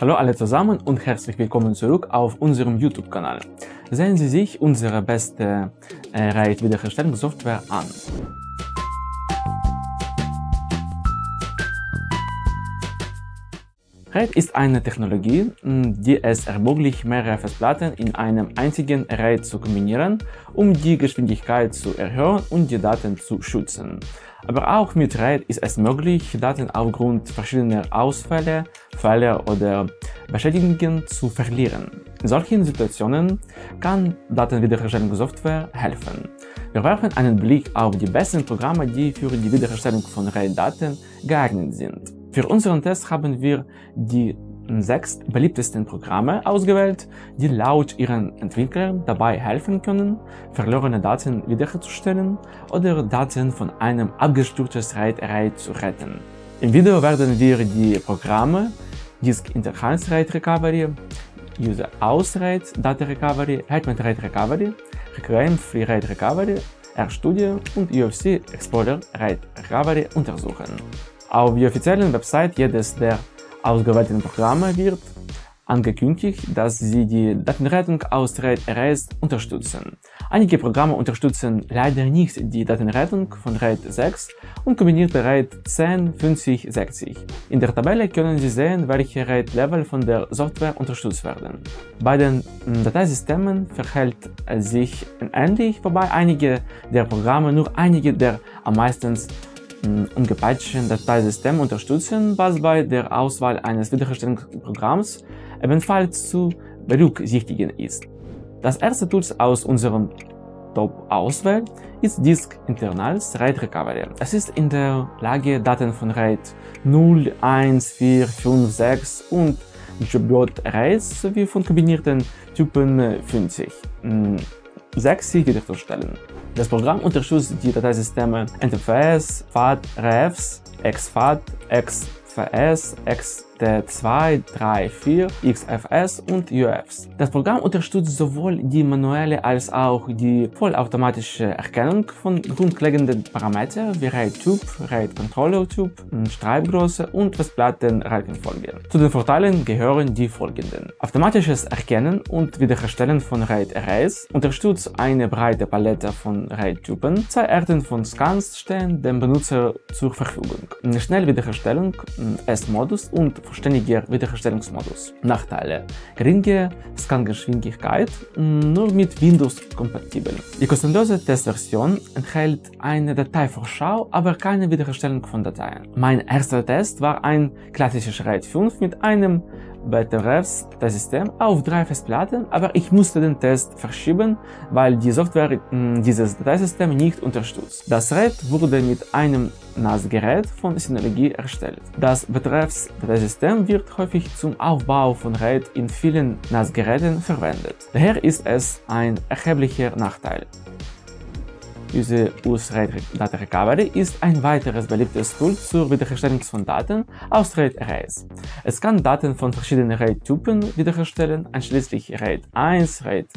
Hallo alle zusammen und herzlich willkommen zurück auf unserem YouTube-Kanal. Sehen Sie sich unsere beste äh, RAID-Wiederherstellungssoftware an. RAID ist eine Technologie, die es ermöglicht, mehrere Festplatten in einem einzigen RAID zu kombinieren, um die Geschwindigkeit zu erhöhen und die Daten zu schützen. Aber auch mit RAID ist es möglich, Daten aufgrund verschiedener Ausfälle, Fälle oder Beschädigungen zu verlieren. In solchen Situationen kann Datenwiederherstellungssoftware helfen. Wir werfen einen Blick auf die besten Programme, die für die Wiederherstellung von RAID-Daten geeignet sind. Für unseren Test haben wir die sechs beliebtesten Programme ausgewählt, die laut ihren Entwicklern dabei helfen können, verlorene Daten wiederherzustellen oder Daten von einem abgestürzten RAID-Array zu retten. Im Video werden wir die Programme Disk Interface RAID Recovery, User Aus RAID Data Recovery, Hetman RAID Recovery, Requiem Free RAID Recovery, RStudio und UFC Explorer RAID Recovery untersuchen. Auf der offiziellen Website jedes der ausgewählten Programme wird angekündigt, dass sie die Datenrettung aus RAID Arrays unterstützen. Einige Programme unterstützen leider nicht die Datenrettung von RAID 6 und kombinierte RAID 10, 50, 60. In der Tabelle können Sie sehen, welche RAID-Level von der Software unterstützt werden. Bei den hm, Dateisystemen verhält es sich ähnlich, wobei einige der Programme nur einige der am meisten ungepeitschten Dateisystem unterstützen, was bei der Auswahl eines Wiederherstellungsprogramms ebenfalls zu berücksichtigen ist. Das erste Tool aus unserem Top-Auswahl ist Disk Internals RAID Recovery. Es ist in der Lage, Daten von RAID 0, 1, 4, 5, 6 und JBOD Arrays sowie von kombinierten Typen 50, 60 wiederherzustellen. Das Programm unterstützt die Dateisysteme NTFS, FAT, REFS, XFAT, XFS, X T2, 3, 4, XFS und UFs. Das Programm unterstützt sowohl die manuelle als auch die vollautomatische Erkennung von grundlegenden Parametern wie RAID-Typ, RAID-Controller-Typ, Streifgröße und Festplattenreihenfolge. Zu den Vorteilen gehören die folgenden. Automatisches Erkennen und Wiederherstellen von RAID-Arrays unterstützt eine breite Palette von RAID-Typen. Zwei Arten von Scans stehen dem Benutzer zur Verfügung. Schnellwiederherstellung, S-Modus und vollständiger Wiederherstellungsmodus. Nachteile: geringe Scan-Geschwindigkeit, nur mit Windows kompatibel. Die kostenlose Testversion enthält eine Dateivorschau, aber keine Wiederherstellung von Dateien. Mein erster Test war ein klassisches RAID 5 mit einem BTRFs System auf drei Festplatten, aber ich musste den Test verschieben, weil die Software dieses Dateisystem nicht unterstützt. Das RAID wurde mit einem NAS-Gerät von Synology erstellt. Das betreffs Dateisystem wird häufig zum Aufbau von RAID in vielen NAS-Geräten verwendet. Daher ist es ein erheblicher Nachteil. Use US RAID Data Recovery ist ein weiteres beliebtes Tool zur Wiederherstellung von Daten aus RAID Arrays. Es kann Daten von verschiedenen RAID-Typen wiederherstellen, einschließlich RAID 1, RAID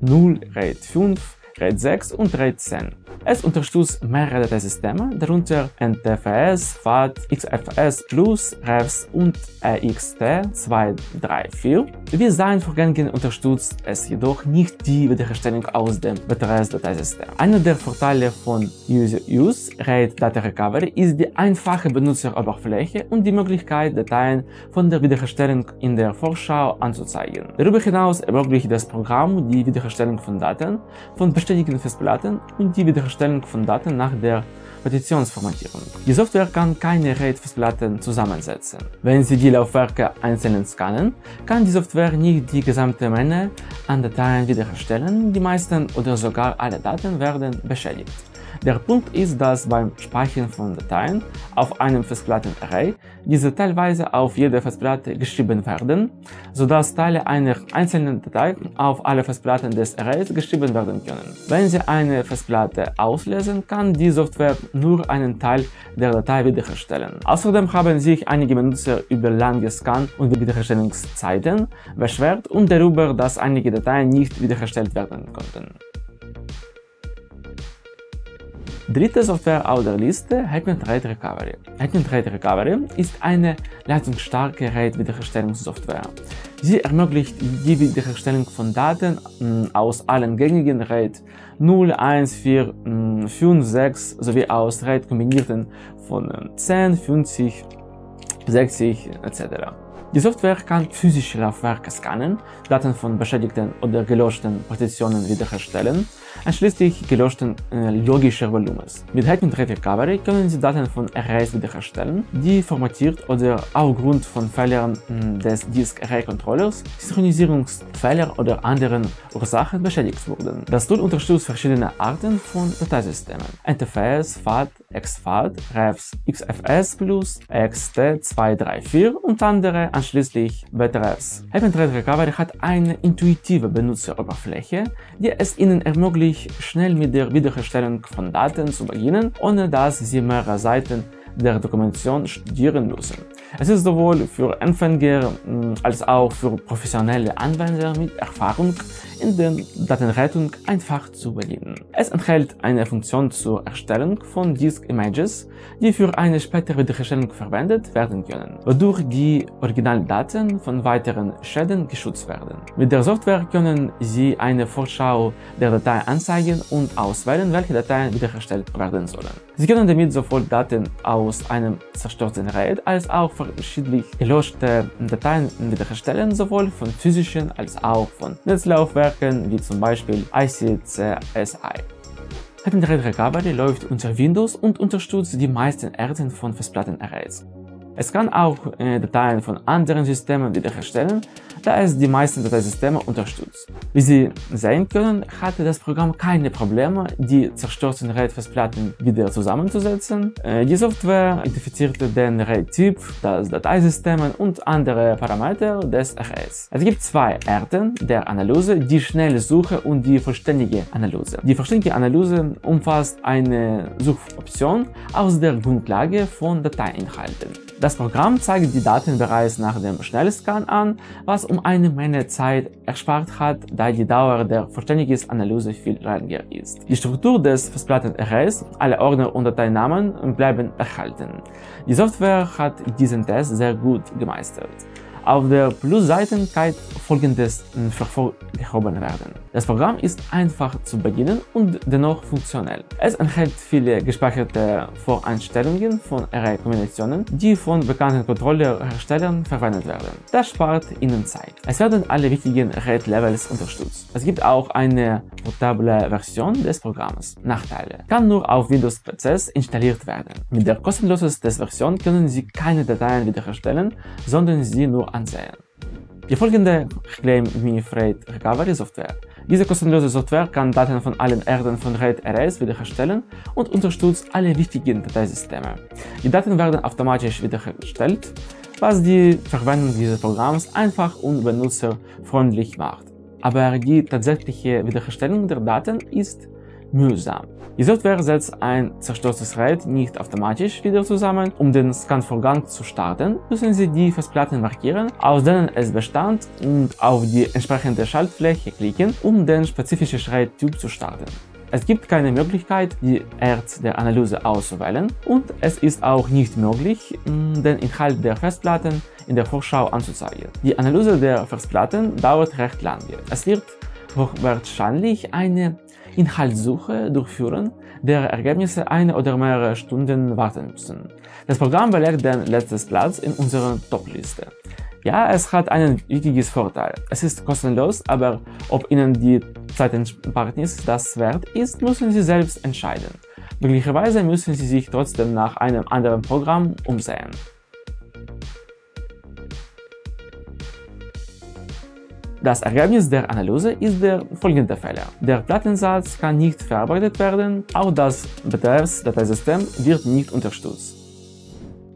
0, RAID 5, RAID 6 und RAID 10. Es unterstützt mehrere Dateisysteme, darunter NTFS, FAT, XFS Plus, REVS und EXT234. Wie seinen Vorgängern unterstützt es jedoch nicht die Wiederherstellung aus dem BTRS-Dateisystem. Einer der Vorteile von User-Use RAID Data Recovery ist die einfache Benutzeroberfläche und die Möglichkeit, Dateien von der Wiederherstellung in der Vorschau anzuzeigen. Darüber hinaus ermöglicht das Programm die Wiederherstellung von Daten von beständigen Festplatten und die Wiederherstellung Erstellung von Daten nach der Petitionsformatierung. Die Software kann keine RAID-Festplatten zusammensetzen. Wenn Sie die Laufwerke einzeln scannen, kann die Software nicht die gesamte Menge an Dateien wiederherstellen, die meisten oder sogar alle Daten werden beschädigt. Der Punkt ist, dass beim Speichern von Dateien auf einem Festplattenarray diese teilweise auf jede Festplatte geschrieben werden, sodass Teile einer einzelnen Datei auf alle Festplatten des Arrays geschrieben werden können. Wenn Sie eine Festplatte auslesen, kann die Software nur einen Teil der Datei wiederherstellen. Außerdem haben sich einige Benutzer über lange Scan- und Wiederherstellungszeiten beschwert und darüber, dass einige Dateien nicht wiederhergestellt werden konnten. Dritte Software auf der Liste Hackman Rate Recovery. Hackman Rate Recovery ist eine leistungsstarke RAID-Wiederherstellungssoftware. Sie ermöglicht die Wiederherstellung von Daten mm, aus allen gängigen RAID 0, 1, 4, 5, 6 sowie aus RAID kombinierten von 10, 50, 60 etc. Die Software kann physische Laufwerke scannen, Daten von beschädigten oder gelöschten Partitionen wiederherstellen, einschließlich gelöschten äh, logischer Volumens. Mit Hetman Thread Recovery können Sie Daten von Arrays wiederherstellen, die formatiert oder aufgrund von Fehlern äh, des Disk Array Controllers, Synchronisierungsfehler oder anderen Ursachen beschädigt wurden. Das Tool unterstützt verschiedene Arten von Dateisystemen. NTFS, FAT, XFAT, REVS, XFS Plus, XT234 und andere anschließend. Happy Thread Recovery hat eine intuitive Benutzeroberfläche, die es Ihnen ermöglicht, schnell mit der Wiederherstellung von Daten zu beginnen, ohne dass Sie mehrere Seiten der Dokumentation studieren müssen. Es ist sowohl für Anfänger mm, als auch für professionelle Anwender mit Erfahrung in der Datenrettung einfach zu bedienen. Es enthält eine Funktion zur Erstellung von Disk Images, die für eine spätere Wiederherstellung verwendet werden können, wodurch die Originaldaten von weiteren Schäden geschützt werden. Mit der Software können Sie eine Vorschau der Datei anzeigen und auswählen, welche Dateien wiederhergestellt werden sollen. Sie können damit sowohl Daten aus einem zerstörten RAID als auch verschiedentlich gelöschte Dateien wiederherstellen, sowohl von physischen als auch von Netzlaufwerken wie zum Beispiel ICCSI. Happy Recovery läuft unter Windows und unterstützt die meisten Arten von Festplattenarrays. Es kann auch äh, Dateien von anderen Systemen wiederherstellen, da es die meisten Dateisysteme unterstützt. Wie Sie sehen können, hatte das Programm keine Probleme, die zerstörten RAID-Festplatten wieder zusammenzusetzen. Äh, die Software identifizierte den RAID-Typ, das Dateisystem und andere Parameter des Arrays. Es gibt zwei Arten der Analyse, die schnelle Suche und die vollständige Analyse. Die vollständige Analyse umfasst eine Suchoption aus der Grundlage von Dateiinhalten. Das Programm zeigt die Daten bereits nach dem Schnellscan an, was um eine Menge Zeit erspart hat, da die Dauer der vollständigen Analyse viel geringer ist. Die Struktur des Festplattenarrays, alle Ordner und Dateinamen bleiben erhalten. Die Software hat diesen Test sehr gut gemeistert. Auf der Plusseite kann folgendes hervorgehoben werden. Das Programm ist einfach zu bedienen und dennoch funktionell. Es enthält viele gespeicherte Voreinstellungen von Array-Kombinationen, die von bekannten Controller-Herstellern verwendet werden. Das spart Ihnen Zeit. Es werden alle wichtigen RAID-Levels unterstützt. Es gibt auch eine portable Version des Programms. Nachteile. Kann nur auf Windows-PCs installiert werden. Mit der kostenlosen Version können Sie keine Dateien wiederherstellen, sondern sie nur ansehen. Die folgende Claim Mini Freight Recovery Software. Diese kostenlose Software kann Daten von allen Arten von RAID Arrays wiederherstellen und unterstützt alle wichtigen Dateisysteme. Die Daten werden automatisch wiederhergestellt, was die Verwendung dieses Programms einfach und benutzerfreundlich macht. Aber die tatsächliche Wiederherstellung der Daten ist mühsam. Die Software setzt ein zerstörtes RAID nicht automatisch wieder zusammen. Um den Scanvorgang zu starten, müssen Sie die Festplatten markieren, aus denen es bestand und auf die entsprechende Schaltfläche klicken, um den spezifischen RAID-Typ zu starten. Es gibt keine Möglichkeit, die Art der Analyse auszuwählen und es ist auch nicht möglich, den Inhalt der Festplatten in der Vorschau anzuzeigen. Die Analyse der Festplatten dauert recht lange. Es wird wahrscheinlich eine Inhaltssuche durchführen, deren Ergebnisse eine oder mehrere Stunden warten müssen. Das Programm belegt den letzten Platz in unserer Top-Liste. Ja, es hat einen wichtigen Vorteil. Es ist kostenlos, aber ob Ihnen die Zeitersparnis das wert ist, müssen Sie selbst entscheiden. Möglicherweise müssen Sie sich trotzdem nach einem anderen Programm umsehen. Das Ergebnis der Analyse ist der folgende Fehler. Der Plattensatz kann nicht verarbeitet werden, auch das Betriebsdateisystem wird nicht unterstützt.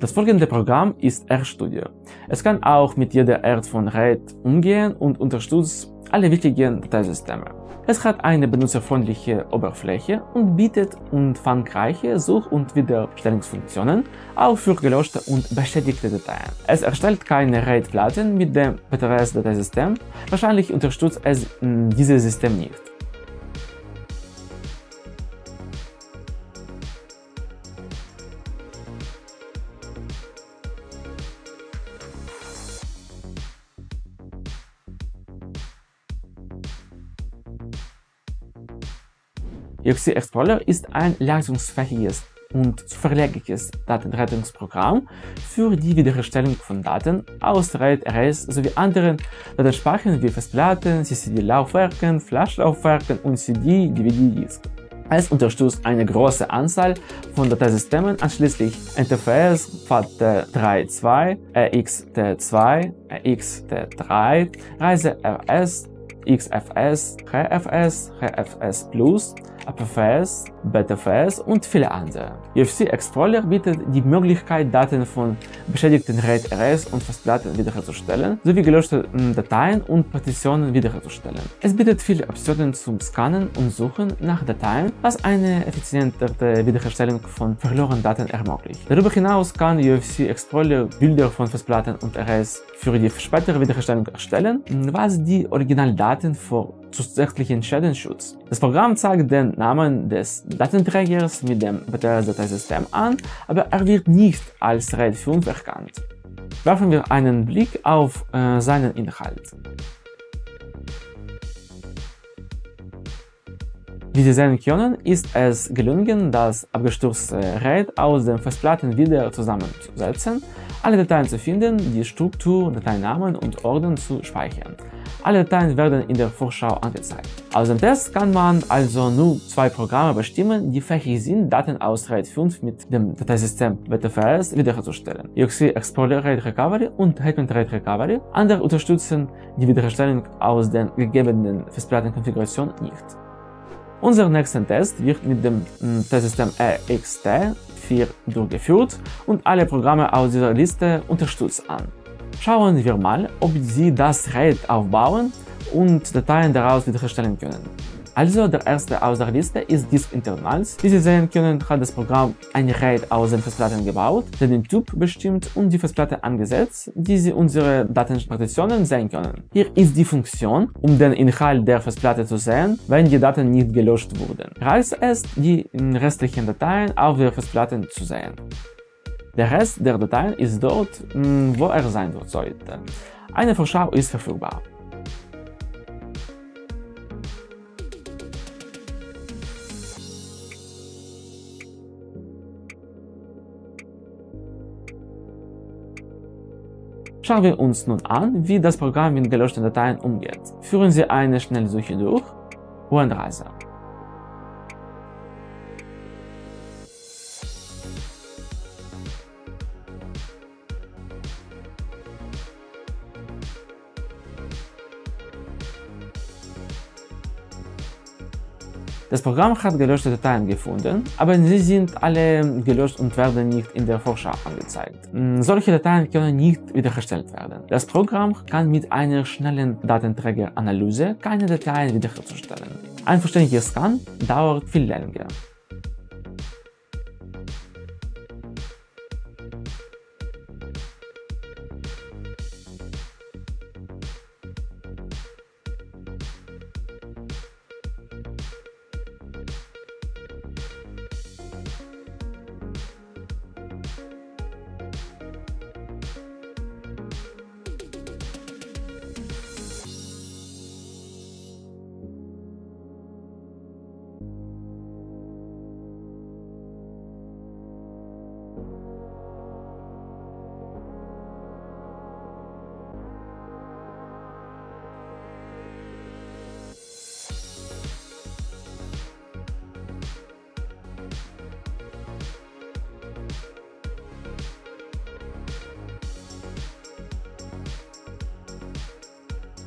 Das folgende Programm ist RStudio. Es kann auch mit jeder Art von RAID umgehen und unterstützt alle wichtigen Dateisysteme. Es hat eine benutzerfreundliche Oberfläche und bietet umfangreiche Such- und Wiederherstellungsfunktionen, auch für gelöschte und beschädigte Dateien. Es erstellt keine RAID-Platten mit dem PTRS-Dateisystem, wahrscheinlich unterstützt es dieses System nicht. EXE Explorer ist ein leistungsfähiges und zuverlässiges Datenrettungsprogramm für die Wiederherstellung von Daten aus RAID, RS sowie anderen Datenspeichern wie Festplatten, CCD-Laufwerken, Flash-Laufwerken und CD-DVD-Disk. Es unterstützt eine große Anzahl von Dateisystemen einschließlich NTFS, FAT32, EXT2, EXT3, Reise RS, XFS, RFS, RFS Plus, I profess. BTFS und viele andere. UFC Explorer bietet die Möglichkeit, Daten von beschädigten RAID RS und Festplatten wiederherzustellen, sowie gelöschte Dateien und Partitionen wiederherzustellen. Es bietet viele Optionen zum Scannen und Suchen nach Dateien, was eine effizientere Wiederherstellung von verlorenen Daten ermöglicht. Darüber hinaus kann UFC Explorer Bilder von Festplatten und RS für die spätere Wiederherstellung erstellen, was die Originaldaten vor zusätzlichen Schäden schützt. Das Programm zeigt den Namen des Datenträgers mit dem Dateisystem an, aber er wird nicht als RAID 5 erkannt. Werfen wir einen Blick auf äh, seinen Inhalt. Wie Sie sehen können, ist es gelungen, das abgestürzte RAID aus den Festplatten wieder zusammenzusetzen, alle Dateien zu finden, die Struktur, Dateinamen und Orden zu speichern. Alle Dateien werden in der Vorschau angezeigt. Aus dem Test kann man also nur zwei Programme bestimmen, die fähig sind, Daten aus RAID 5 mit dem Dateisystem BTFS wiederherzustellen. EXE Explorer RAID Recovery und Hetman RAID Recovery. Andere unterstützen die Wiederherstellung aus den gegebenen Festplattenkonfigurationen nicht. Unser nächster Test wird mit dem Testsystem EXT4 durchgeführt und alle Programme aus dieser Liste unterstützt an. Schauen wir mal, ob Sie das RAID aufbauen und Dateien daraus wiederherstellen können. Also der erste aus der Liste ist Disk Internals. Wie Sie sehen können, hat das Programm ein RAID aus den Festplatten gebaut, den Typ bestimmt und die Festplatte angesetzt, die Sie unsere Datenpartitionen sehen können. Hier ist die Funktion, um den Inhalt der Festplatte zu sehen, wenn die Daten nicht gelöscht wurden. Reicht es, die restlichen Dateien auf der Festplatte zu sehen. Der Rest der Dateien ist dort, wo er sein sollte. Eine Vorschau ist verfügbar. Schauen wir uns nun an, wie das Programm mit gelöschten Dateien umgeht. Führen Sie eine Schnellsuche durch. Rundreise. Das Programm hat gelöschte Dateien gefunden, aber sie sind alle gelöscht und werden nicht in der Vorschau angezeigt. Solche Dateien können nicht wiederhergestellt werden. Das Programm kann mit einer schnellen Datenträgeranalyse keine Dateien wiederherstellen. Ein vollständiger Scan dauert viel länger.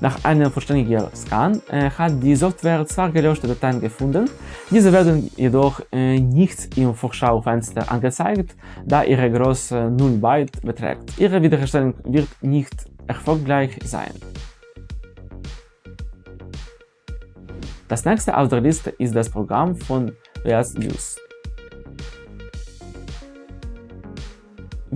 Nach einem vollständigen Scan äh, hat die Software zwar gelöschte Dateien gefunden, diese werden jedoch äh, nicht im Vorschaufenster angezeigt, da ihre Größe 0 Byte beträgt. Ihre Wiederherstellung wird nicht erfolgreich sein. Das nächste aus der Liste ist das Programm von VS News.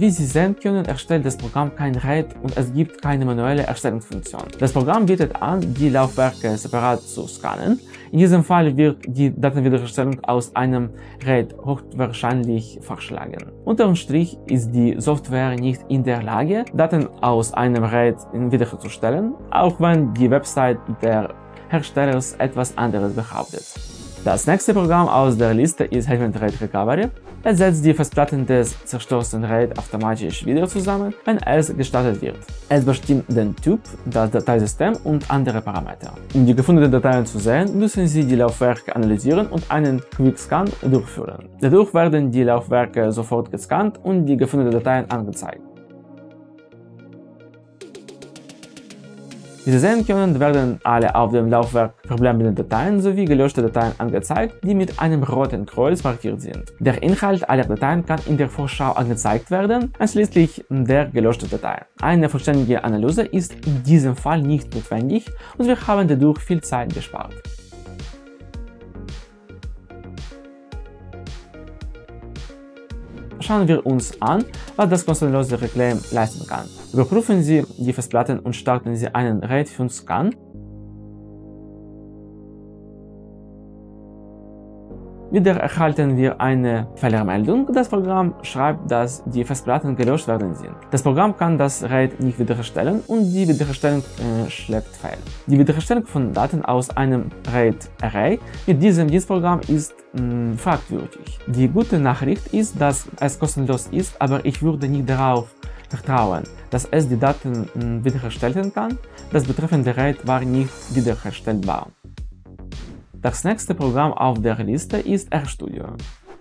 Wie Sie sehen können, erstellt das Programm kein RAID und es gibt keine manuelle Erstellungsfunktion. Das Programm bietet an, die Laufwerke separat zu scannen. In diesem Fall wird die Datenwiederherstellung aus einem RAID hochwahrscheinlich verschlagen. Unterm Strich ist die Software nicht in der Lage, Daten aus einem RAID wiederherzustellen, auch wenn die Website der Herstellers etwas anderes behauptet. Das nächste Programm aus der Liste ist Headman RAID Recovery. Es setzt die Festplatten des zerstörten RAID automatisch wieder zusammen, wenn es gestartet wird. Es bestimmt den Typ, das Dateisystem und andere Parameter. Um die gefundenen Dateien zu sehen, müssen Sie die Laufwerke analysieren und einen Quick-Scan durchführen. Dadurch werden die Laufwerke sofort gescannt und die gefundenen Dateien angezeigt. Wie Sie sehen können, werden alle auf dem Laufwerk verbleibenden Dateien sowie gelöschte Dateien angezeigt, die mit einem roten Kreuz markiert sind. Der Inhalt aller Dateien kann in der Vorschau angezeigt werden, einschließlich der gelöschten Dateien. Eine vollständige Analyse ist in diesem Fall nicht notwendig und wir haben dadurch viel Zeit gespart. Schauen wir uns an, was das kostenlose Reclaim leisten kann. Überprüfen Sie die Festplatten und starten Sie einen RAID 5 Scan Wieder erhalten wir eine Fehlermeldung. Das Programm schreibt, dass die Festplatten gelöscht werden sind. Das Programm kann das RAID nicht wiederherstellen und die Wiederherstellung äh, schlägt fehl. Die Wiederherstellung von Daten aus einem RAID-Array mit diesem Dienstprogramm ist mh, mm, fragwürdig. Die gute Nachricht ist, dass es kostenlos ist, aber ich würde nicht darauf vertrauen, dass es die Daten mh, mm, wiederherstellen kann. Das betreffende RAID war nicht wiederherstellbar. Das nächste Programm auf der Liste ist RStudio.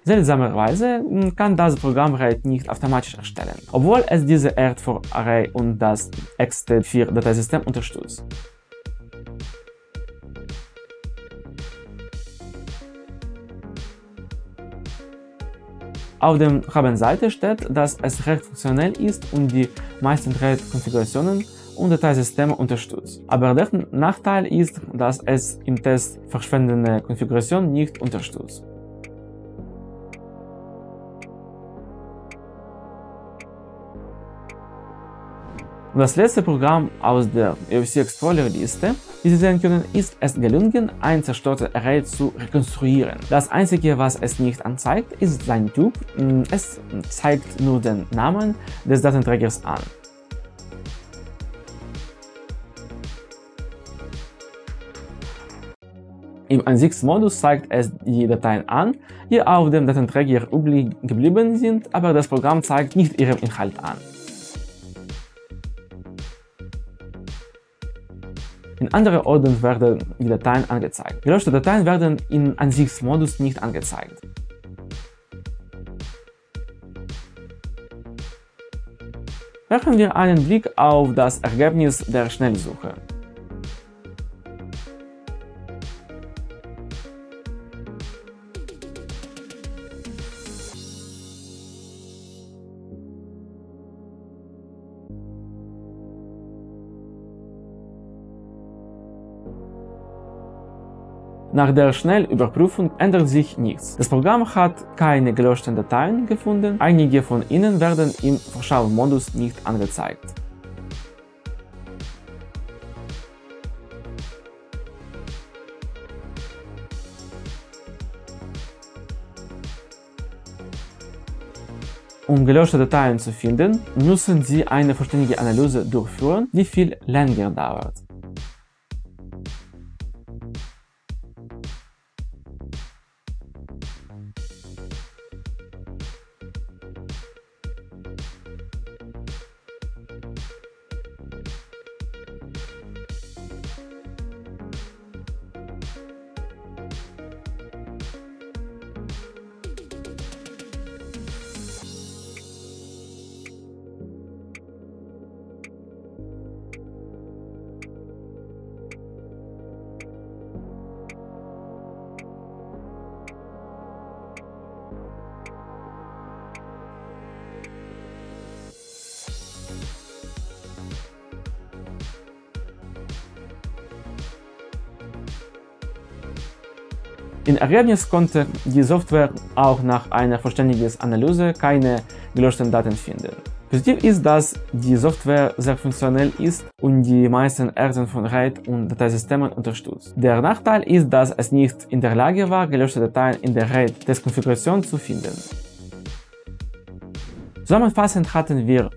Seltsamerweise kann das Programm RAID nicht automatisch erstellen, obwohl es diese RAID4 und das ext4 Dateisystem unterstützt. Auf der Habenseite steht, dass es recht funktionell ist und die meisten RAID-Konfigurationen und Dateisysteme unterstützt. Aber der Nachteil ist, dass es im Test verschwendende Konfiguration nicht unterstützt. Und das letzte Programm aus der EOC Explorer Liste, wie Sie sehen können, ist es gelungen, ein zerstörtes Array zu rekonstruieren. Das einzige, was es nicht anzeigt, ist sein Typ. Es zeigt nur den Namen des Datenträgers an. Im Ansichtsmodus zeigt es die Dateien an, die auf dem Datenträger übrig geblieben sind, aber das Programm zeigt nicht ihren Inhalt an. In anderer Ordnung werden die Dateien angezeigt. Gelöschte Dateien werden im Ansichtsmodus nicht angezeigt. Werfen wir einen Blick auf das Ergebnis der Schnellsuche. Nach der Schnellüberprüfung ändert sich nichts. Das Programm hat keine gelöschten Dateien gefunden, einige von ihnen werden im Vorschau-Modus nicht angezeigt. Um gelöschte Dateien zu finden, müssen Sie eine vollständige Analyse durchführen, die viel länger dauert. Im Ergebnis konnte die Software auch nach einer vollständigen Analyse keine gelöschten Daten finden. Positiv ist, dass die Software sehr funktionell ist und die meisten Arten von RAID und Dateisystemen unterstützt. Der Nachteil ist, dass es nicht in der Lage war, gelöschte Dateien in der RAID-Testkonfiguration zu finden. Zusammenfassend hatten wir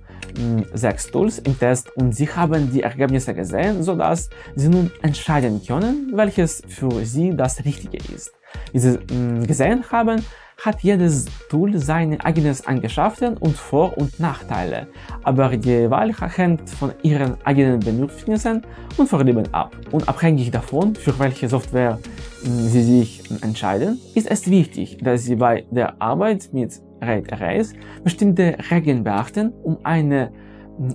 sechs Tools im Test und Sie haben die Ergebnisse gesehen, sodass Sie nun entscheiden können, welches für Sie das Richtige ist. Wie Sie mh, gesehen haben, hat jedes Tool seine eigenen Eigenschaften und Vor- und Nachteile, aber die Wahl hängt von Ihren eigenen Bedürfnissen und Vorlieben ab. Und abhängig davon, für welche Software Sie sich entscheiden, ist es wichtig, dass Sie bei der Arbeit mit RAID Arrays bestimmte Regeln beachten, um eine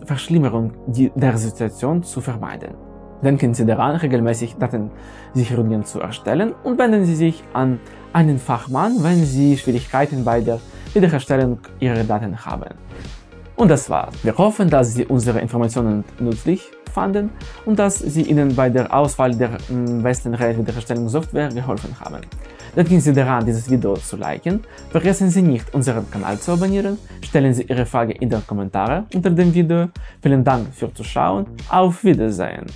Verschlimmerung der Situation zu vermeiden. Denken Sie daran, regelmäßig Datensicherungen zu erstellen und wenden Sie sich an einen Fachmann, wenn Sie Schwierigkeiten bei der Wiederherstellung Ihrer Daten haben. Und das war's. Wir hoffen, dass Sie unsere Informationen nützlich fanden und dass sie Ihnen bei der Auswahl der mm, besten RAID-Wiederherstellungssoftware geholfen haben. Denken Sie daran, dieses Video zu liken, vergessen Sie nicht, unseren Kanal zu abonnieren, stellen Sie Ihre Frage in den Kommentaren unter dem Video. Vielen Dank fürs Zuschauen, auf Wiedersehen!